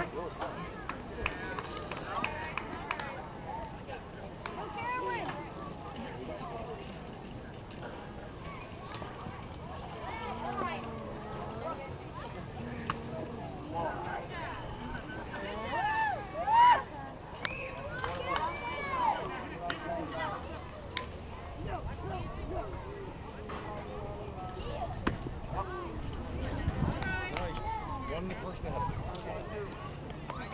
Right. Go ahead.